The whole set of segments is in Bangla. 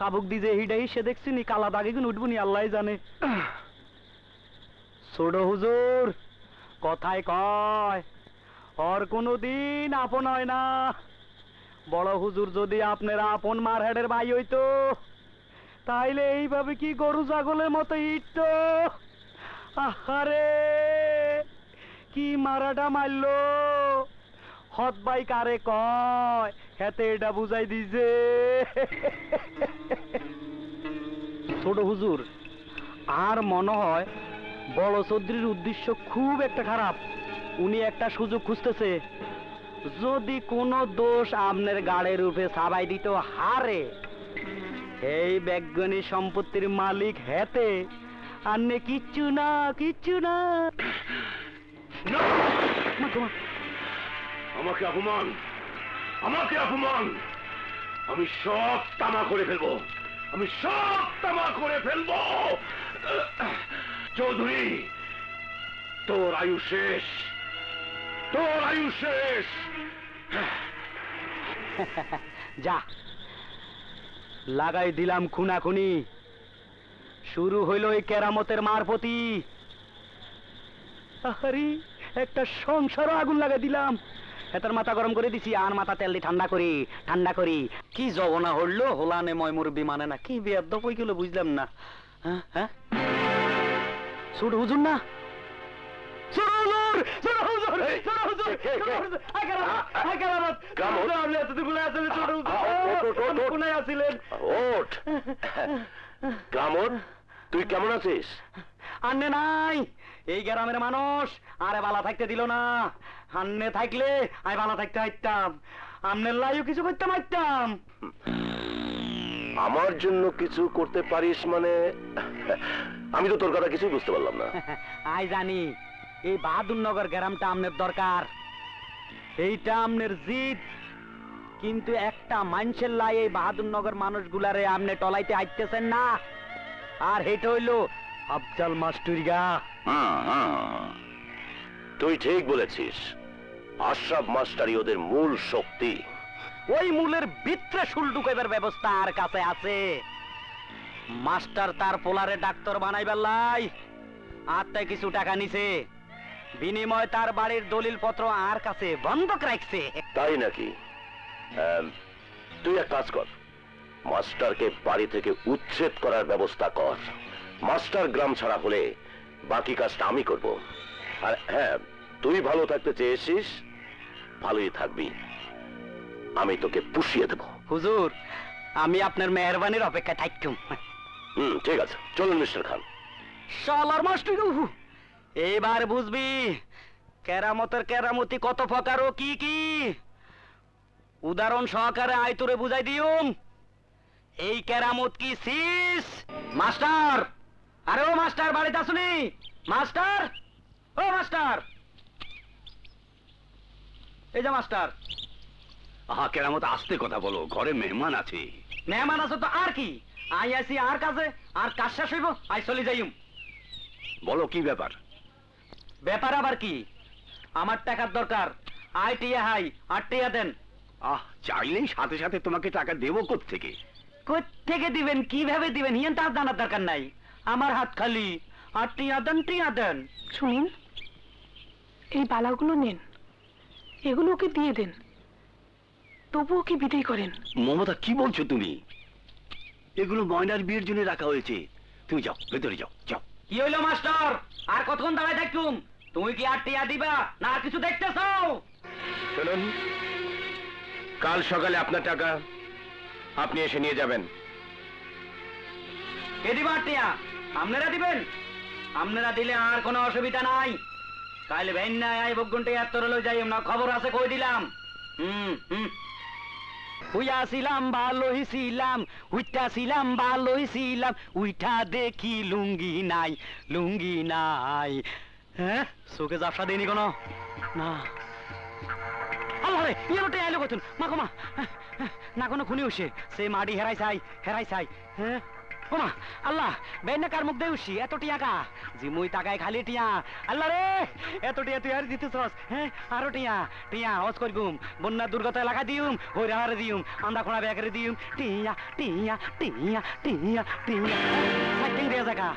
সাবুক দি যে হিডা সে দেখছি নি, কালা দাগে গুন উঠবো আল্লাহ জানে। ছোট হুজুর, কথায় কয় ওর কোনো দিন আপন হয় না। বড় হুজুর যদি আপনারা আপন মার হেডের ভাই হইতো, তাইলে এইভাবে কি গরু ছাগলের মতো ইটত আহারে, কি মারাটা মারলো? হত বাই কারে কয়? হেতে এটা বুঝাই দিছে। ছোট হুজুর আর মনে হয় বড় চৌধুরীর উদ্দেশ্য খুব একটা খারাপ। উনি একটা সুযোগ খুঁজতেছে। যদি কোনো দোষ আপনার গাড়ির রূপে সাবাই দিত হারে। এই ব্যাগনি সম্পত্তির মালিক হেতে। আন্নে কিচ্ছু না কিচ্ছু না। আমাকে অপমান আমাকে অপমান। আমি সব তামা করে ফেলব, আমি সব তামা করে ফেলব। চৌধুরী, তোর আয়ু শেষ, তোর আয়ু শেষ। যা, লাগাই দিলাম খুনাখুনি। শুরু হইল এই কেরামতের মারপতি। আহারি, একটা সংসারও আগুন লাগাই দিলাম। এতার মাথা গরম করে দিছি আর মাথা তেল দিয়ে ঠান্ডা করি ঠান্ডা করি। কি জবনা হইল? হোলানে ময়মুর বিমানে না কি বেদ্য কই গেল বুঝলাম না। হ্যাঁ হ্যাঁ? সুট হুজুর না। ছোট হুজুর কামন তুই কেমন আছিস? আন্নে নাই। এই গ্রামের মানুষ আরে বালা থাকতে দিল না। আন্নে থাকলে আমি বালা থাকতে হাইতাম আমনের লাইও কিছু করতে পারতাম। আমার জন্য কিছু করতে পারিস মানে আমি তো তোর কথা কিছুই বুঝতে পারলাম না। আই জানি এই বাহাদুরনগর গ্রামটা আমনের দরকার। এইটা আমনের জিদ। কিন্তু একটা মানুষের লাই এই বাহাদুরনগর মানুষগুলারে আমনে টলাইতে হাইতেছেন না। আর হেটা হইল আফজাল মাস্টুরিগা তুই ঠিক বলেছিস। আশরাফ মাস্টারই ওদের মূল শক্তি। ওই মূলের ভিতরে শুল ঢুকাইবার ব্যবস্থা আর কাছে আছে। মাস্টার তার পোলারে ডাক্তার বানাইবার লাই। তাই কিছু টাকা নিছে। বিনিময় তার বাড়ির দলিল পত্র আর কাছে বন্ধক রাখছে। তাই নাকি? তুই এক কাজ কর। মাস্টারকে বাড়ি থেকে উচ্ছেদ করার ব্যবস্থা কর। মাস্টার গ্রাম ছাড়া হলে বাকি কাজটা আমি করব। আর হ্যাঁ তুই ভালো থাকতে চেয়েছিস ভালোই থাকবি। আমি তোকে পুষিয়ে দেব। হুজুর আমি আপনার মেহরবানির অপেক্ষা থাকতুম। হুম ঠিক আছে। চলুন মিস্টার খান। শালার মাস্টার উহু, এইবার বুঝবি কেরামতের কেরামতি কত প্রকার ও কি কি। উদাহরণ সহকারে আয় তোরে বুঝাই দিউম। এই কেরামত কি সিস? মাস্টার! আরে ও মাস্টার বাড়িতে আসুনি। মাস্টার? ও মাস্টার। এই যে মাস্টার। আহা কেরামত আসতে কথা বলো ঘরে মেহমান আছে। মেহমান আছে তো আর কি? আই আসি আর কাছে আর কাজ শেষ হইব? আই চলে যাইম। বলো কি ব্যাপার? ব্যাপার আবার কি? আমার টাকার দরকার। আই টিয়া হাই আর টিয়া দেন। আহ চাইলেই সাথে সাথে তোমাকে টাকা দেবো থেকে থেকে দিবেন কীভাবে দিবেন? হিয়ান তার জানার দরকার নাই। আমার হাত খালি। আর টিয়া দেন টিয়া দেন শুনুন এই বালাগুলো নেন। এগুলো ওকে দিয়ে দেন। তবু ওকে বিদায় করেন। মমতা কি বলছো তুমি? এগুলো ময়নার বিয়ের জন্য রাখা হয়েছে। তুমি যাও ভেতরে যাও যাও। কি হইল মাস্টার? আর কতক্ষণ দাঁড়ায় থাকতুম? তুমি কি আর টিয়া দিবা না আর কিছু দেখতেছো? শুনুন কাল সকালে আপনার টাকা আপনি এসে নিয়ে যাবেন। কে দিবা আর টিয়া? আপনারা দিবেন? আপনারা দিলে আর কোনো অসুবিধা নাই। কাইলে ভেন নাই আই বগুনটে এত লই যাই না খবর আছে, কই দিলাম? হুম হুম। হুইয়াছিলাম ভালোই ছিলাম উইটা ছিলাম ভালোই ছিলাম উইঠা দেখি লুঙ্গি নাই লুঙ্গি নাই। হ্যাঁ? চোখে জাপসা দেয়নি কোনো? না। আল্লাহ রে ইয়েলোটে আইলো কতুন মা গো মা না কোনো খুনি উসে সে মাডি হেরাই চাই হেরাই চাই হ্যাঁ? ওমা, আল্লাহ বেন কার মুখ উঠছি, এত টিয়া কা? জিমুই টাকায় খালি টিয়া। আল্লাহ রে, এত টিয়া তুই আর দিতেছস হ্যাঁ? আরও টিয়া টিয়া, হজ করগুম বন্যা দুর্গত এলাকা দিউম, হইরা হারে দিউম। আমরা কোনা ব্যাগরে দিউম। টিয়া টিয়া টিয়া টিয়া টিয়া। সাইটিং দিয়ে জায়গা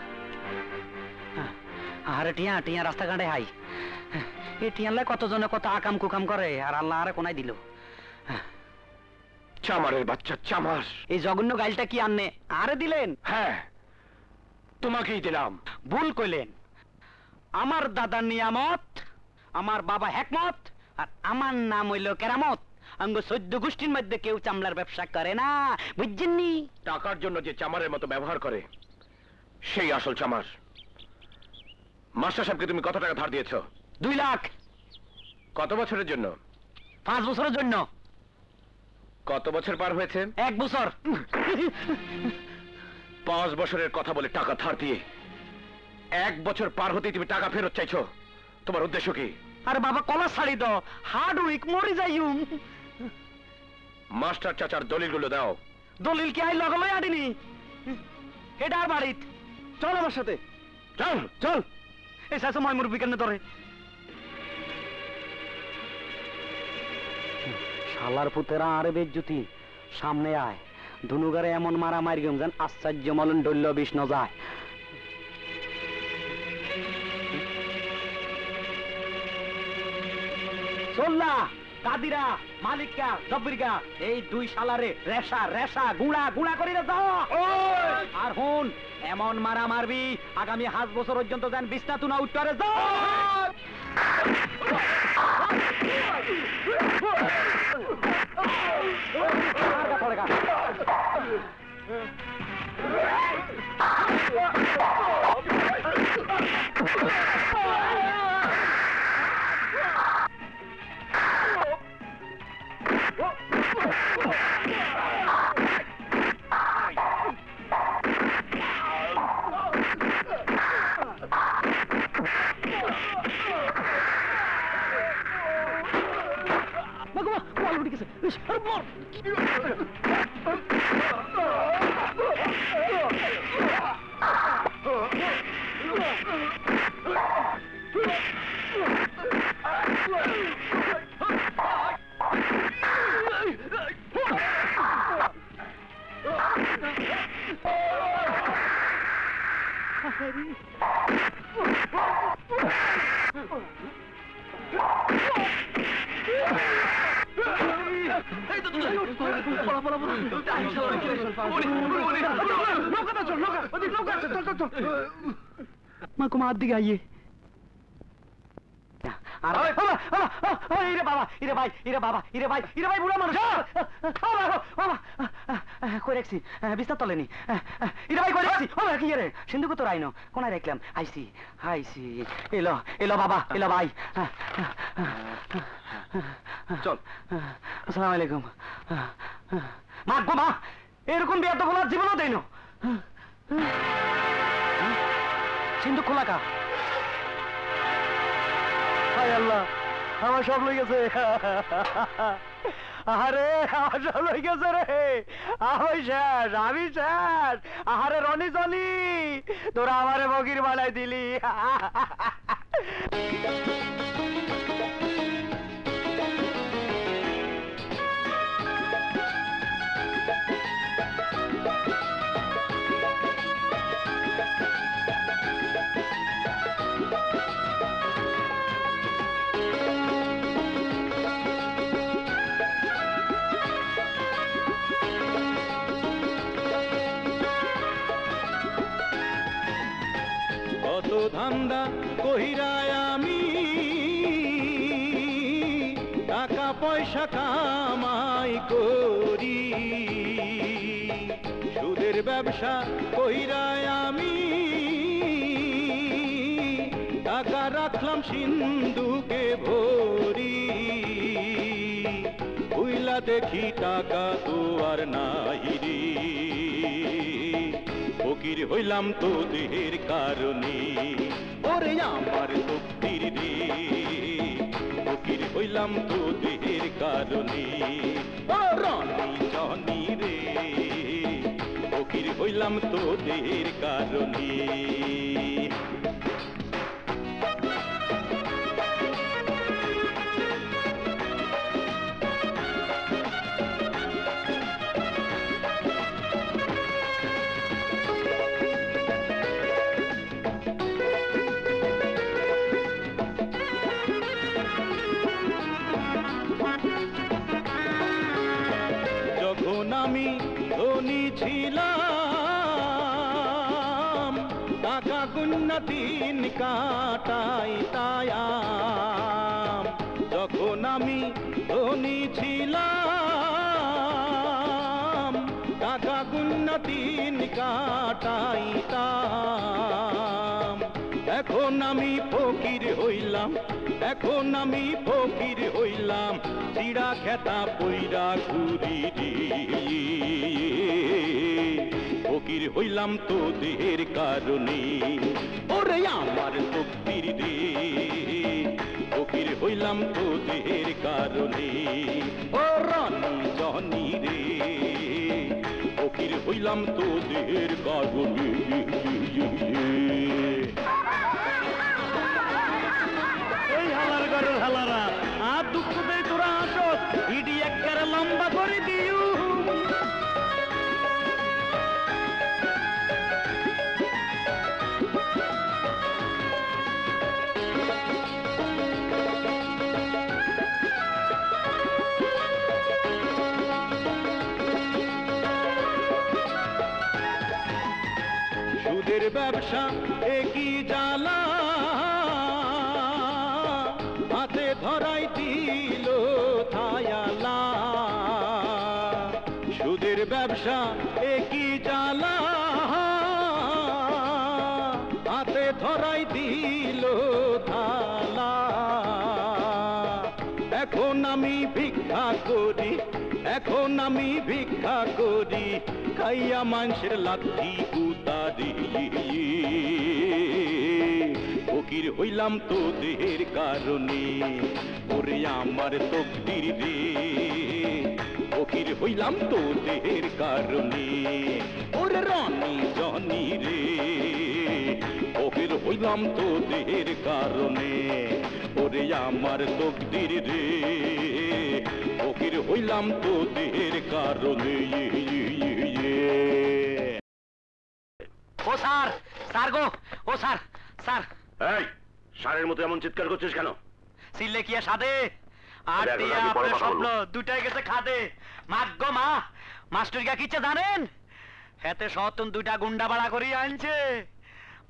আরে টিয়া টিয়া রাস্তাঘাটে হাই। এই টিয়ানলে কতজনে কত আকাম কুকাম করে, আর আল্লাহ আরে কোনায় দিল? চামারের বাচ্চা চামার। এই জঘন্য গাইলটা কি আননে? আরে দিলেন? হ্যাঁ তোমাকেই দিলাম। ভুল কইলেন। আমার দাদা নিয়ামত আমার বাবা হেকমত আর আমার নাম হইল কেরামত। আঙ্গ সদ্য গোষ্ঠীর মধ্যে কেউ চামলার ব্যবসা করে না বুঝছেননি? টাকার জন্য যে চামারের মতো ব্যবহার করে সেই আসল চামার। মাস্টার সাহেবকে তুমি কত টাকা ধার দিয়েছ? দুই লাখ। কত বছরের জন্য? পাঁচ বছরের জন্য। কত বছর পার হয়েছে? এক বছর। পাঁচ বছরের কথা বলে টাকা ধার দিয়ে এক বছর পার হতে তুমি টাকা ফেরত চাইছো। তোমার উদ্দেশ্য কি? আরে বাবা কলা ছাড়ি দ হার্ড উইক মরি যাইম মাস্টার চাচার দলিলগুলো দাও। দলিল কি আই লগলই আডিনি এটা আর বাড়িত। চল আমার সাথে। চল! চল। এই শাসু ময় মুরব্বী কেন ধরে। শালার পুতেরা আরে বেজ্জুতি। সামনে আয়। ধনুগারে এমন মারা মারি গেম যেন আশ্চর্য মলন ডল্য বিষ ন যায়। চল্লা কাদিরা মালিকা জব্বিরকা এই দুই শালারে রেশা রেশা গুড়া গুড়া করে দাও। আর হুন এমন মারা মারবি আগামী হাত বছর পর্যন্ত যেন বিছনা তুনা উত্তরে যাও। আরগা Ah! উঠে গেছে। ইস, আরে মর। মাগো, মা, দিকে আইয়ে আর ওই, বাবা, বাবা, ওই, ইরে বাবা, ইরে ভাই, ইরে বাবা, ইরে ভাই, ইরে ভাই, বুড়া মানুষ। বাবা, বাবা, কই রাখছি? বিস্তার তলেনি। ইরে ভাই, কই রাখছি? বাবা, কি রে? সিন্ধুকে তো রাইনো। কোনায় রাখলাম? এলো, এলো বাবা, এলো ভাই। চল। আসসালামু আলাইকুম। মা গো মা, এরকম বিয়ার তো গোলার জীবনও দেয় না। সিন্ধু খোলা কা হায় আমার সব লই গেছে। আরে আমার সব লই গেছে রে। আমি শেষ আমি শেষ। আহারে, রনি জনি, তোরা আমারে বগির বানাই দিলি। কামাই করি। সুদের ব্যবসা কহিরায় আমি। টাকা রাখলাম সিন্ধুকে ভরি। বুইলা দেখি টাকা তো আর নাই রে। ফকির হইলাম তো দেহের কারণে। ওরে আমার শক্তির রে হইলাম তোদের দেহের কারণে রনি জনি রে ফকির হইলাম তোদের কারণে। ছিলাম। টাকা গুন্না দিন কাটাই তায়াম যখন আমি ধনী ছিলাম টাকা গুন্না দিন কাটাইতাম এখন আমি ফকির হইলাম, চিড়া খেতা পইরা ঘুরি ফকির হইলাম তোদের কারণে, ওরে আমার তকদির রে ফকির হইলাম তোদের কারণে, ও রঞ্জনী রে। ফকির হইলাম তোদের কারণে। আর দুঃখ দেই তোরা আসো ইডি একবারে লম্বা করে দিও সুদের ব্যবসা একই জ্বালা ধরাই দিল থালা এখন আমি ভিক্ষা করি, এখন আমি ভিক্ষা করি, খাইয়া মানুষের লাথি কুতারি ফকির হইলাম তোদের কারণে, ওরে আমার তকদির রে। ফকির হইলাম তোদের কারণে, ওরে রানী জনি রে। হইলাম তোদের কারণে। ওরে আমার তকদির রে ফকির হইলাম তোদের কারণে। ও স্যার স্যার গো ও স্যার স্যার। এই সারের মতো এমন চিৎকার করছিস কেন? সিল্লে কি সাদে আর দিয়া আপনার স্বপ্ন। দুটাই গেছে খাদে। মাগ্য মা মাস্টার গা কিচ্ছে জানেন? হেতে সতন দুইটা গুন্ডা ভাড়া করিয়ে আনছে।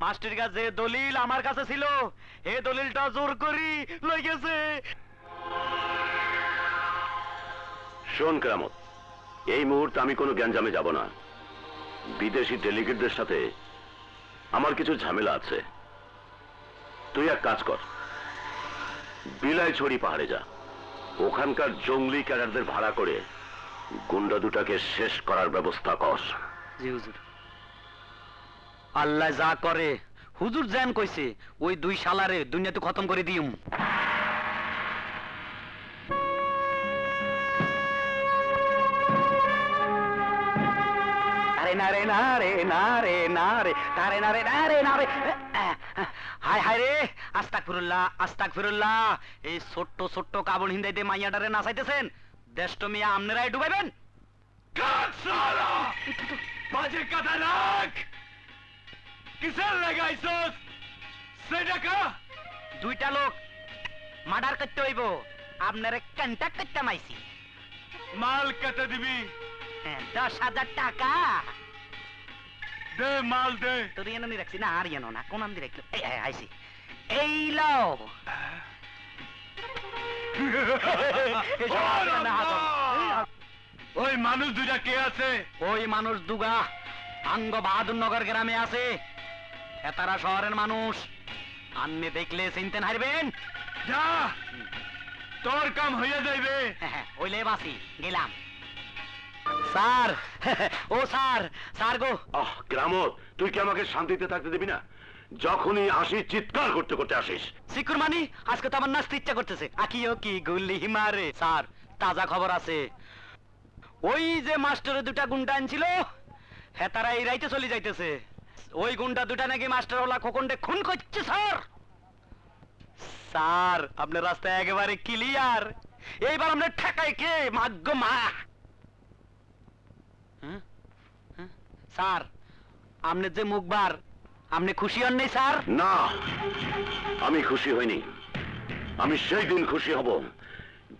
মাস্টার যে দলিল আমার কাছে ছিল এই দলিলটা জোর করি লই গেছে। শোন কেরামত এই মুহূর্তে আমি কোনো গ্যাঞ্জামে যাব না। বিদেশি ডেলিগেটদের সাথে আমার কিছু ঝামেলা আছে। তুই এক কাজ কর বিলাই ছড়ি পাহাড়ে যা। ওখানকার জঙ্গলি ক্যাডারদের ভাড়া করে গুন্ডা দুটাকে শেষ করার ব্যবস্থা কর। জি হুজুর। আল্লাহ যা করে। হুজুর জ্যান কইছে ওই দুই শালারে দুনিয়াতে খতম করে দিউম আরে না রে না রে না রে না রে তারে না রে না রে না রে। হায় হায় রে আস্তাক ফিরুল্লাহ আস্তাক ফিরুল্লাহ এই ছোট্ট ছোট্ট কাবুল হিন্দাইতে মাইয়াটারে নাচাইতেছেন। দেষ্ট মিয়া আমনেরাই ডুবাইবেন। বাজে কথা রাখ! কিসের লাগাইছস সেটা কা দুইটা লোক মার্ডার করতে হইব। আপনারে কন্ট্যাক্ট করতে মাইছি। মাল কেটে দিবি। হ্যাঁ, দশ হাজার টাকা। দে মাল দে। তোর এনে নি রাখছি না আর এনো না কোন আন্দি রাখল? এই এই, আইছি। এই লও। ওই মানুষ দুটা কে আছে? ওই মানুষ দুগা। আঙ্গ বাহাদুর নগর গ্রামে আছে। এতারা শহরের মানুষ। আন্নে দেখলে চিনতেন হারবেন যা তোর কাম হইয়া যাইবে। ওইলে বাসি গেলাম। স্যার ও স্যার স্যার গো। আহ গ্রামত তুই কি আমাকে শান্তিতে থাকতে দিবি না? যখনই আসি চিৎকার করতে করতে আসিস। সিকুর মানি আজকে তো আমার নাচতে ইচ্ছা করতেছে। আকিও কি গুল্লি হিমারে স্যার তাজা খবর আছে। ওই যে মাস্টারে দুটা গুন্ডা আনছিল হ্যাঁ তারা এই রাইতে চলে যাইতেছে। ওই গুন্ডা দুটা নাকি মাস্টার ওলা খোকনডে খুন করছে, স্যার। স্যার, আপনার রাস্তা একেবারে ক্লিয়ার এইবার আমরা ঠেকাই কে? মাগ্য মা। হুম? হুম? স্যার আপনি যে মুখবার আপনি খুশি হন নাই, স্যার? না, আমি খুশি হইনি। আমি সেই দিন খুশি হব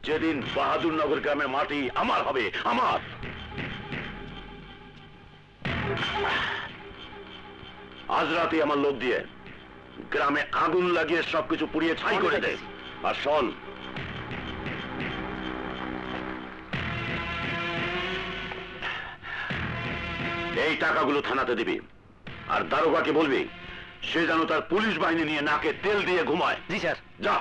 যেদিন বাহাদুরনগর গ্রামের মাটি আমার হবে, আমার। আজ রাতে আমার লোক দিয়ে গ্রামে আগুন লাগিয়ে সবকিছু পুড়িয়ে ছাই করে দে। আর শোন। এই টাকাগুলো থানাতে দিবি। আর দারোগাকে বলবি সে যেন তার পুলিশ বাহিনী নিয়ে নাকে তেল দিয়ে ঘুমায়। জি স্যার। যা।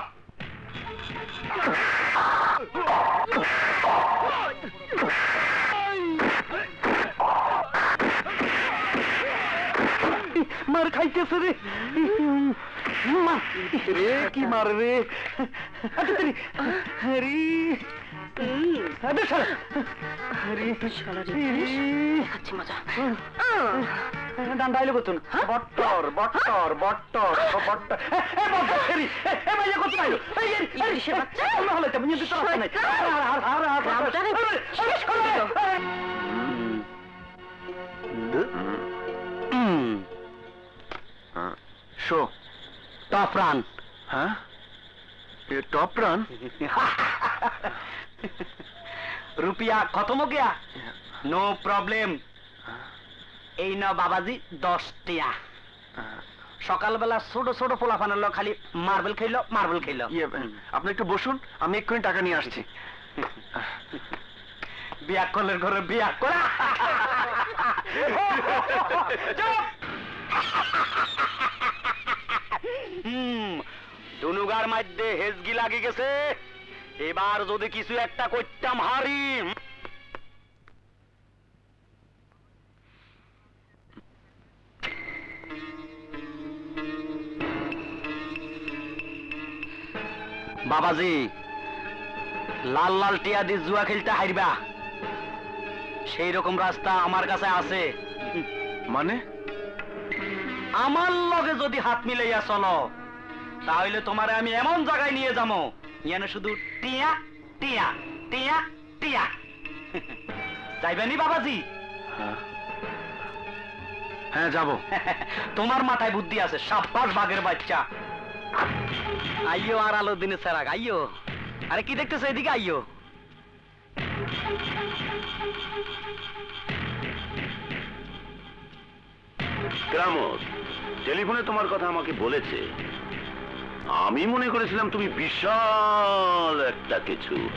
মার খাইতেছে রে মা রে কি মার রে আরে আরে শালা আরে শালা রে ডান্ডা আইলো কতুন বট্টর বট্টর বট্টর বট্টর এ বট্টর ফেরি এ ভাইয়া কত আইলো এই এই ইলিশের বাচ্চা? অন্য তো বুঝতে তো নাই আর আর আর রামটারে শেষ করে দিল। শো টপ রান হ্যাঁ টপ রান रुपया खत्म हो गया नो प्रॉब्लम এই না বাবাজি দশ টিয়া সকালবেলা ছোট ছোট পোলাফানের লোক খালি মার্বেল খেলো মার্বেল খেলো ইয়ে, আপনি একটু বসুন আমি এক্ষুনি টাকা নিয়ে আসছি বিয়া কলের ঘরে বিয়া করা দুনুগার মধ্যে হেজগি লাগি গেছে। এবার যদি কিছু একটা করতাম হারি। বাবাজি, লাল লাল টিয়া দিয়ে জুয়া খেলতে হারবা সেই রকম রাস্তা আমার কাছে আছে। মানে? আমার লগে যদি হাত মিলাইয়া চলো তাহলে তোমারে আমি এমন জায়গায় নিয়ে যাব ইয়ানে শুধু টিয়া টিয়া টিয়া টিয়া। যাইবেনি বাবাজি? হ্যাঁ যাব। তোমার মাথায় বুদ্ধি আছে সাব্বাস বাঘের বাচ্চা। আইয়ো আর আলো দিনে সেরাক আইয়ো। আরে কি দেখতেছো এদিকে আইয়ো? গ্রামর টেলিফোনে তোমার কথা আমাকে বলেছে। আমি মনে করেছিলাম তুমি বিশাল একটা কিছু।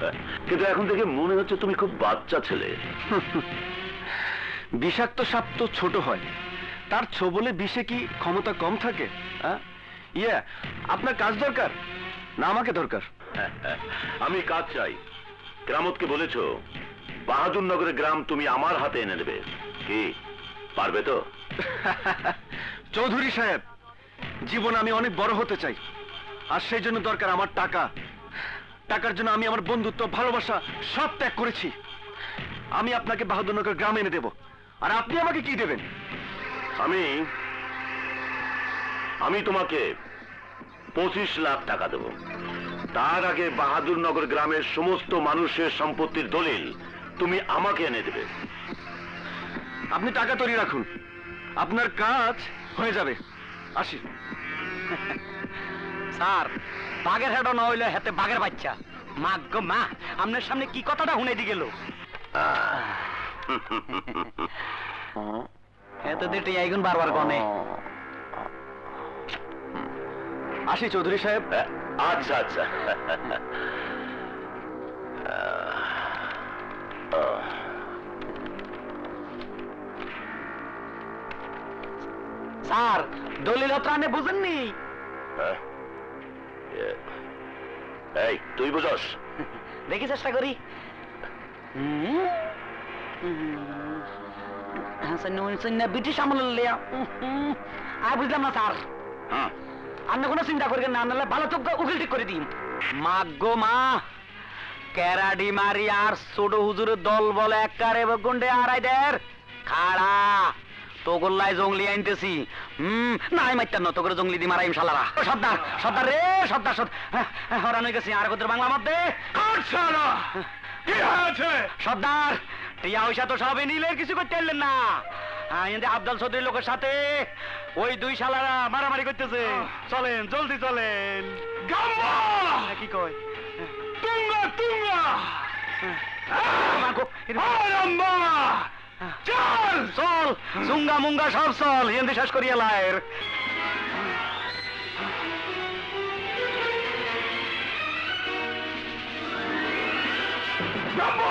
কিন্তু এখন থেকে মনে হচ্ছে তুমি খুব বাচ্চা ছেলে। বিষাক্ত সাপ তো ছোট হয়। তার ছোবলে বিষে কি ক্ষমতা কম থাকে? ইয়ে আপনার কাজ দরকার? না আমাকে দরকার। আমি কাজ চাই। গ্রামতকে বলেছ বাহাদুরনগরের গ্রাম তুমি আমার হাতে এনে দেবে। কি পারবে তো? চৌধুরী সাহেব জীবন আমি অনেক বড় হতে চাই। আর সেই জন্য দরকার আমার টাকা। টাকার জন্য আমি আমার বন্ধুত্ব ভালোবাসা সব ত্যাগ করেছি। আমি আপনাকে বাহাদুরনগর গ্রামে এনে দেব। আর আপনি আমাকে কি দেবেন? আমি আমি তোমাকে পঁচিশ লাখ টাকা দেব। তার আগে বাহাদুরনগর গ্রামের সমস্ত মানুষের সম্পত্তির দলিল তুমি আমাকে এনে দেবে। আপনি টাকা তৈরি রাখুন। আপনার কাজ হয়ে যাবে। আসি। স্যার বাঘের হেড না হইলে হাতে বাঘের বাচ্চা। মা গো মা আপনার সামনে কি কথাটা শুনে দি গেল? এত দিতে আইগুন বারবার কনে। আসি চৌধুরী সাহেব। আচ্ছা আচ্ছা। স্যার দলিল ত্রাণে বুঝেননি। হ্যাঁ? এই তুই বুঝস? দেখি চেষ্টা করি। ব্রিটিশ আমলের লিয়া। আর বুঝলাম না স্যার। আপনি কোনো চিন্তা করবেন না আনলে ভালো চোখ উকিল ঠিক করে দিন। মা গো মা ক্যারাডি মারি আর ছোট হুজুরের দল বলে এক কারে গুন্ডে আড়াইদের খাড়া। তো গোল্লায় জঙ্গলি আনতেছি হুম নাই মাইতার ন তো করে জঙ্গলি দি মারাইম শালারা। সর্দার সর্দার রে সর্দার সর্দার। হরান হয়ে গেছি আর বাংলা মধ্যে? সর্দার টিয়া তো কিছু করতে পারলেন না। হ্যাঁ, এতে আব্দুল চৌধুরীর লোকের সাথে ওই দুই শালারা মারামারি করতেছে। চলেন জলদি চলেন। গাম্বা! হ্যাঁ, কি কয়? তুঙ্গা তুঙ্গা! আরাম্বা চল! চল! সুঙ্গা মুঙ্গা সব চল! হিন্দি শেষ করিয়া লায়ের। বাবু!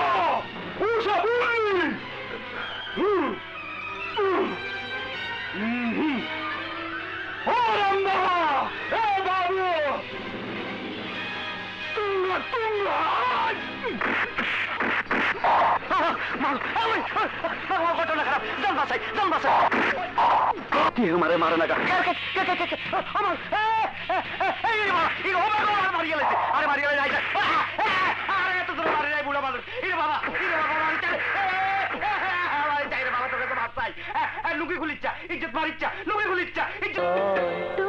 তুঙ্গা! বাসাই কি মারে না আমার আরে মারিয়ে আরে এত মারি নাই বুড়া মানুষ ইরে বাবা ইরে বাবা লুকি খুলিচ্ছা ইজ্জত মারিচ্ছা লুকি খুলিচ্ছা ইজ্জত